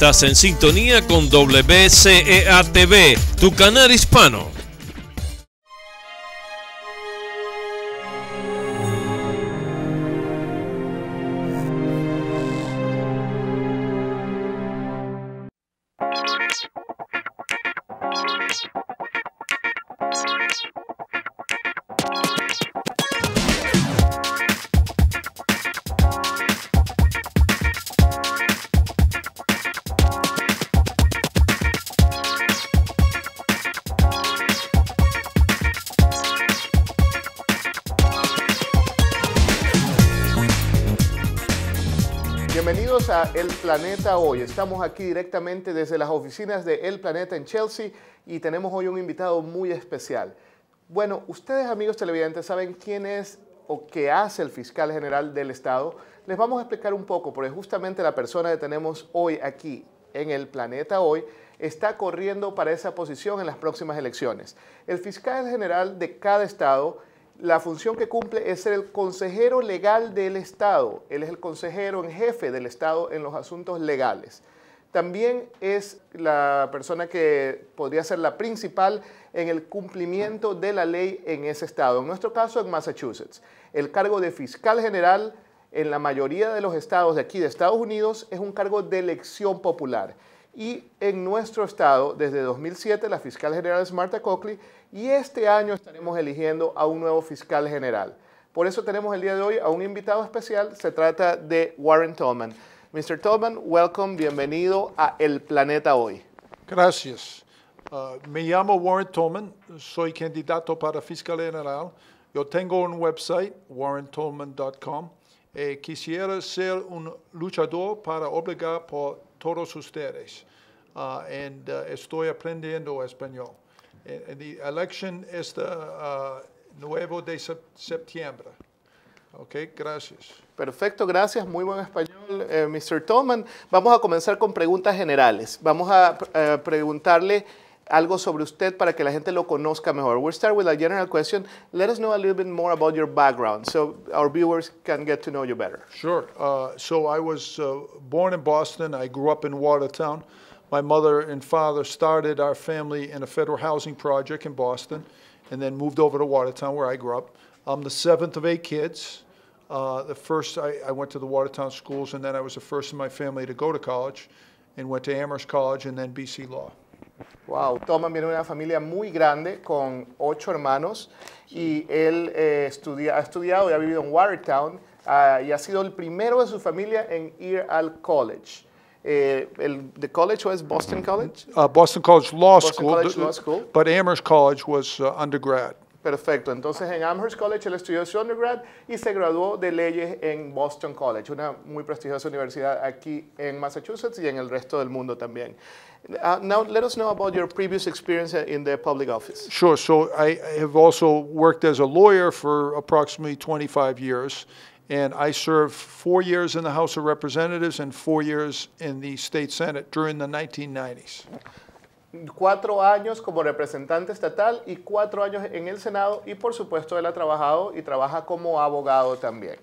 Estás en sintonía con WCEA-TV, tu canal hispano. Bienvenidos a El Planeta Hoy. Estamos aquí directamente desde las oficinas de El Planeta en Chelsea y tenemos hoy un invitado muy especial. Bueno, ustedes amigos televidentes saben quién es o qué hace el fiscal general del Estado. Les vamos a explicar un poco, porque justamente la persona que tenemos hoy aquí en El Planeta Hoy está corriendo para esa posición en las próximas elecciones. El fiscal general de cada estado la función que cumple es ser el consejero legal del Estado. Él es el consejero en jefe del Estado en los asuntos legales. También es la persona que podría ser la principal en el cumplimiento de la ley en ese estado. En nuestro caso, en Massachusetts. El cargo de fiscal general en la mayoría de los estados de aquí de Estados Unidos es un cargo de elección popular. Y en nuestro estado, desde 2007, la fiscal general es Marta Coakley y este año estaremos eligiendo a un nuevo fiscal general. Por eso tenemos el día de hoy a un invitado especial. Se trata de Warren Tolman. Mr. Tolman, welcome, bienvenido a El Planeta Hoy. Gracias. Uh, me llamo Warren Tolman, soy candidato para fiscal general. Yo tengo un website, warrentolman.com. Eh, quisiera ser un luchador para obligar por todos ustedes. Uh, and uh, estoy aprendiendo español. And the election es the uh, 9 de sep- septiembre. Ok, gracias. Perfecto, gracias. Muy buen español, eh, Mr. Tolman. Vamos a comenzar con preguntas generales. Vamos a eh, preguntarle algo sobre usted para que la gente lo conozca mejor. We'll start with a general question. Let us know a little bit more about your background so our viewers can get to know you better. Sure. Uh, so I was uh, born in Boston. I grew up in Watertown. My mother and father started our family in a federal housing project in Boston and then moved over to Watertown where I grew up. I'm the seventh of eight kids. Uh, the first, I, I went to the Watertown schools, and then I was the first in my family to go to college and went to Amherst College and then BC Law. Wow, Tolman viene de una familia muy grande con ocho hermanos y él eh, estudia, ha estudiado y ha vivido en Watertown ah, y ha sido el primero de su familia en ir al college. Eh, el the college was Boston College. Uh, Boston College Law Boston School, College Law School. but Amherst College was uh, undergrad. Perfecto. Entonces en Amherst College él estudió su undergrad y se graduó de leyes en Boston College, una muy prestigiosa universidad aquí en Massachusetts y en el resto del mundo también. Uh, now let us know about your previous experience in the public office. Sure. So I I have also worked as a lawyer for approximately 25 years, and I served four years in the House of Representatives and four years in the state Senate during the 1990s. Cuatro años como representante estatal y cuatro años en el Senado y por supuesto él ha trabajado y trabaja como abogado también.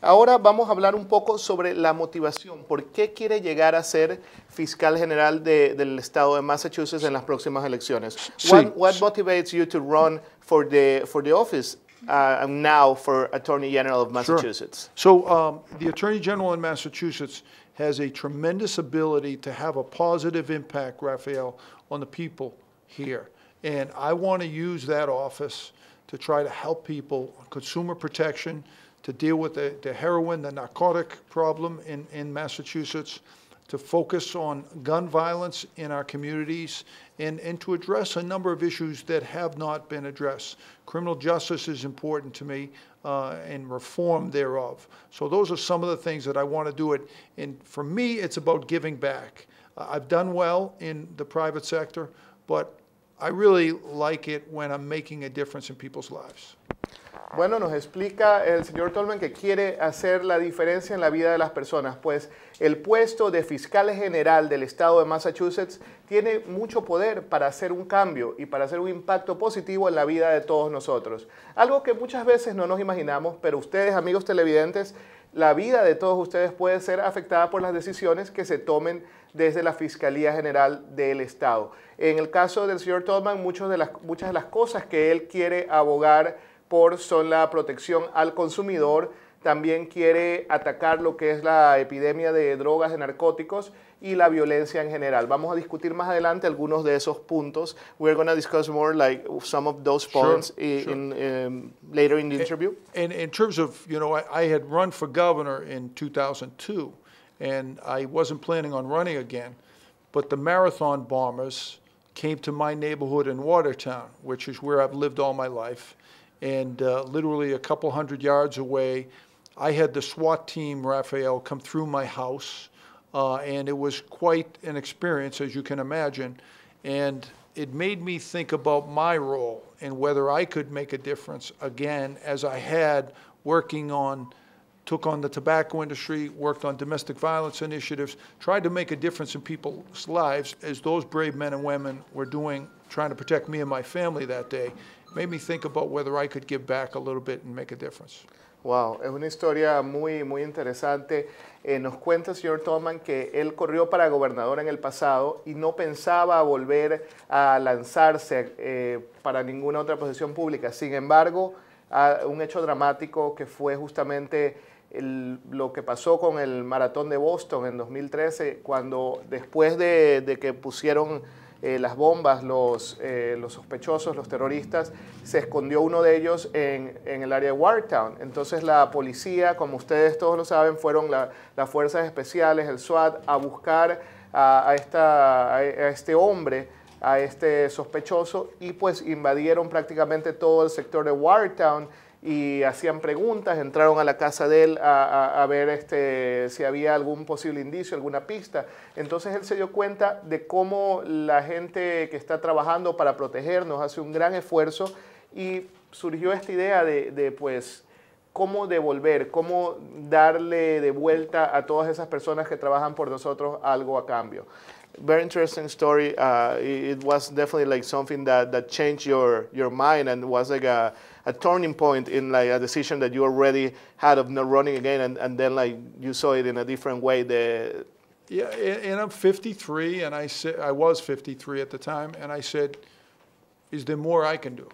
Ahora vamos a hablar un poco sobre la motivación. ¿Por qué quiere llegar a ser fiscal general de- del estado de Massachusetts en las próximas elecciones? Sí. What, what motivates you to run for the, for the office uh, now for Attorney General of Massachusetts? So um, the Attorney General in Massachusetts has a tremendous ability to have a positive impact, Raphael, on the people here. And I want to use that office to try to help people on consumer protection, to deal with the, the heroin, the narcotic problem in, in Massachusetts, to focus on gun violence in our communities, and, and to address a number of issues that have not been addressed. Criminal justice is important to me, uh, and reform thereof. So those are some of the things that I want to do. It, and for me, it's about giving back. I've done well in the private sector, but I really like it when I'm making a difference in people's lives. Bueno, nos explica el señor Tolman que quiere hacer la diferencia en la vida de las personas, pues el puesto de fiscal general del estado de Massachusetts tiene mucho poder para hacer un cambio y para hacer un impacto positivo en la vida de todos nosotros. Algo que muchas veces no nos imaginamos, pero ustedes, amigos televidentes, la vida de todos ustedes puede ser afectada por las decisiones que se tomen desde la Fiscalía General del Estado. En el caso del señor Tolman, muchas de las, muchas de las cosas que él quiere abogar por son la protección al consumidor, también quiere atacar lo que es la epidemia de drogas, de narcóticos y la violencia en general. Vamos a discutir más adelante algunos de esos puntos. We're going to discuss more like some of those points sure, sure. in, um, later in the interview. And in terms of, you know, I, I had run for governor in 2002 and I wasn't planning on running again, but the marathon bombers came to my neighborhood in Watertown, which is where I've lived all my life. And uh, literally a couple hundred yards away, I had the SWAT team, Raphael, come through my house, uh, and it was quite an experience, as you can imagine. And it made me think about my role and whether I could make a difference again, as I had working on, took on the tobacco industry, worked on domestic violence initiatives, tried to make a difference in people's lives, as those brave men and women were doing, trying to protect me and my family that day. Made me think about whether I could give back a little bit and make a difference. Wow, es una historia muy, muy interesante. Eh, nos cuenta el señor Toman que él corrió para gobernador en el pasado y no pensaba volver a lanzarse eh, para ninguna otra posición pública. Sin embargo, un hecho dramático que fue justamente lo que pasó con el maratón de Boston en 2013, cuando después de, de que pusieron eh, las bombas, los, eh, los, sospechosos, los terroristas, se escondió uno de ellos en, en, el área de Wartown. Entonces la policía, como ustedes todos lo saben, fueron las fuerzas especiales, el SWAT, a buscar a, esta, a este hombre, a este sospechoso, y pues invadieron prácticamente todo el sector de Wartown y hacían preguntas, entraron a la casa de él a, ver este, si había algún posible indicio, alguna pista. Entonces él se dio cuenta de cómo la gente que está trabajando para protegernos hace un gran esfuerzo y surgió esta idea de, de pues, cómo devolver, cómo darle de vuelta a todas esas personas que trabajan por nosotros algo a cambio. Very interesting story. Uh, it was definitely like something that, that changed your, your mind and was like a, a turning point in like a decision that you already had of not running again, and, and then like you saw it in a different way. The yeah, and I'm 53, and I said I was 53 at the time, and I said, "Is there more I can do?"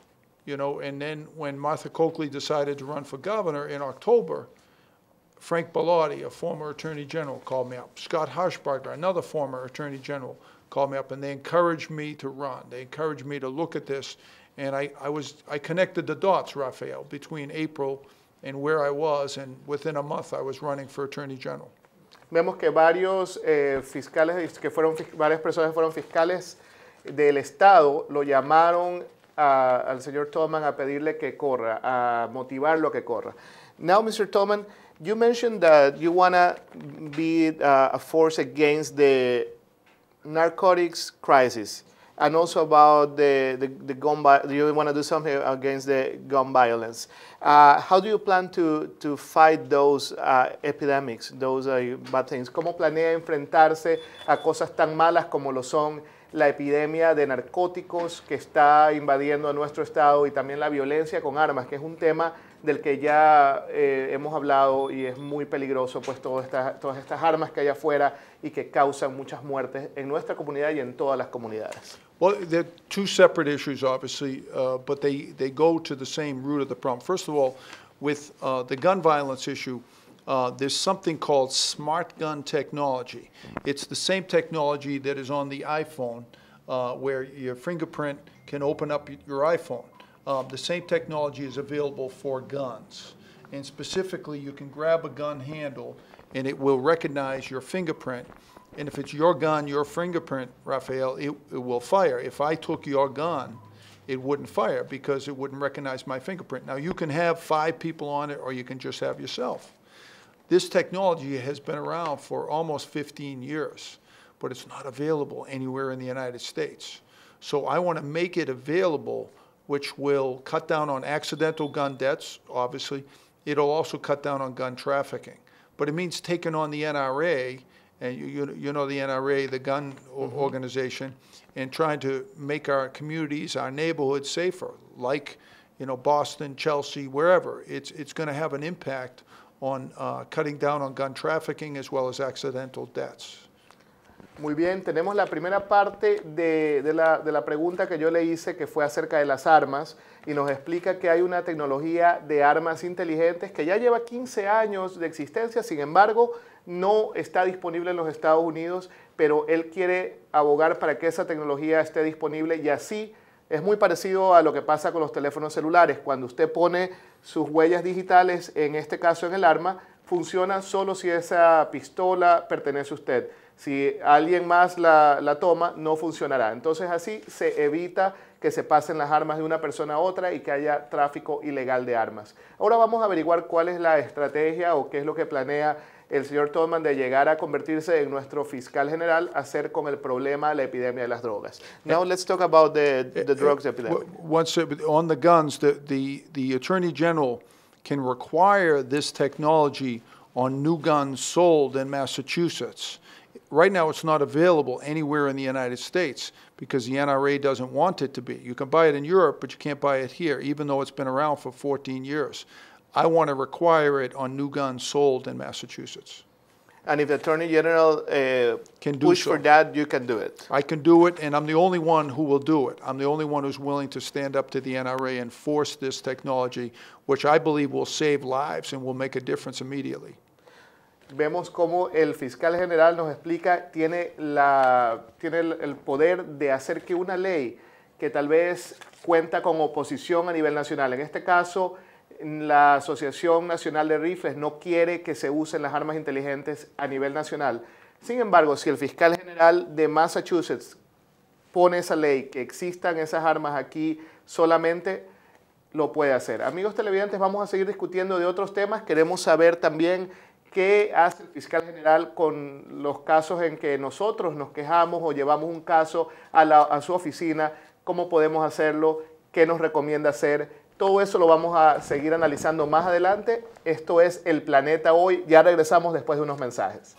You know. And then when Martha Coakley decided to run for governor in October, Frank Bellotti, a former attorney general, called me up. Scott Harshbarger, another former attorney general, called me up, and they encouraged me to run. They encouraged me to look at this and I, I, was, I connected the dots, Rafael, between April and where I was, and within a month I was running for Attorney General. Vemos que varios eh, fiscales, que fueron, varias personas fueron fiscales del Estado lo llamaron a, al señor Tolman a pedirle que corra, a motivarlo a que corra. Now, Mr. Tolman, you mentioned that you want to be uh, a force against the narcotics crisis. and also about the, the, the gun, do you want to do something against the gun violence. Uh, how do you plan to, to fight those uh, epidemics, those uh, bad things? ¿Cómo planea enfrentarse a cosas tan malas como lo son la epidemia de narcóticos que está invadiendo a nuestro estado y también la violencia con armas, que es un tema del que ya eh, hemos hablado y es muy peligroso, pues todas estas, armas que hay afuera y que causan muchas muertes en nuestra comunidad y en todas las comunidades. Well, they're two separate issues, obviously, uh, but they, they go to the same root of the problem. First of all, with uh, the gun violence issue, uh, there's something called smart gun technology. It's the same technology that is on the iPhone, uh, where your fingerprint can open up your iPhone. Um, the same technology is available for guns. And specifically, you can grab a gun handle and it will recognize your fingerprint. And if it's your gun, your fingerprint, Raphael, it, it will fire. If I took your gun, it wouldn't fire because it wouldn't recognize my fingerprint. Now, you can have five people on it or you can just have yourself. This technology has been around for almost 15 years, but it's not available anywhere in the United States. So I want to make it available which will cut down on accidental gun deaths, obviously. It'll also cut down on gun trafficking. But it means taking on the NRA, and you, you, you know the NRA, the gun mm-hmm. organization, and trying to make our communities, our neighborhoods safer, like you know Boston, Chelsea, wherever. It's, it's going to have an impact on uh, cutting down on gun trafficking as well as accidental deaths. Muy bien, tenemos la primera parte de, de, la, de, la, pregunta que yo le hice, que fue acerca de las armas, y nos explica que hay una tecnología de armas inteligentes que ya lleva 15 años de existencia, sin embargo, no está disponible en los Estados Unidos, pero él quiere abogar para que esa tecnología esté disponible y así es muy parecido a lo que pasa con los teléfonos celulares. Cuando usted pone sus huellas digitales, en este caso en el arma, funciona solo si esa pistola pertenece a usted. Si alguien más la, la, toma, no funcionará. Entonces así se evita que se pasen las armas de una persona a otra y que haya tráfico ilegal de armas. Ahora vamos a averiguar cuál es la estrategia o qué es lo que planea el señor Tolman de llegar a convertirse en nuestro fiscal general hacer con el problema la epidemia de las drogas. Now let's talk about the, the drugs epidemic. Once on the guns, the, the, the Attorney General can require this technology on new guns sold in Massachusetts. Right now, it's not available anywhere in the United States because the NRA doesn't want it to be. You can buy it in Europe, but you can't buy it here, even though it's been around for 14 years. I want to require it on new guns sold in Massachusetts. And if the Attorney General uh, can do push so. for that, you can do it. I can do it, and I'm the only one who will do it. I'm the only one who's willing to stand up to the NRA and force this technology, which I believe will save lives and will make a difference immediately. Vemos cómo el fiscal general nos explica, tiene, la, tiene el, el poder de hacer que una ley que tal vez cuenta con oposición a nivel nacional, en este caso, la Asociación Nacional de Rifles no quiere que se usen las armas inteligentes a nivel nacional. Sin embargo, si el fiscal general de Massachusetts pone esa ley, que existan esas armas aquí solamente, lo puede hacer. Amigos televidentes, vamos a seguir discutiendo de otros temas. Queremos saber también qué hace el fiscal general con los casos en que nosotros nos quejamos o llevamos un caso a, su oficina, cómo podemos hacerlo, qué nos recomienda hacer. Todo eso lo vamos a seguir analizando más adelante. Esto es El Planeta Hoy. Ya regresamos después de unos mensajes.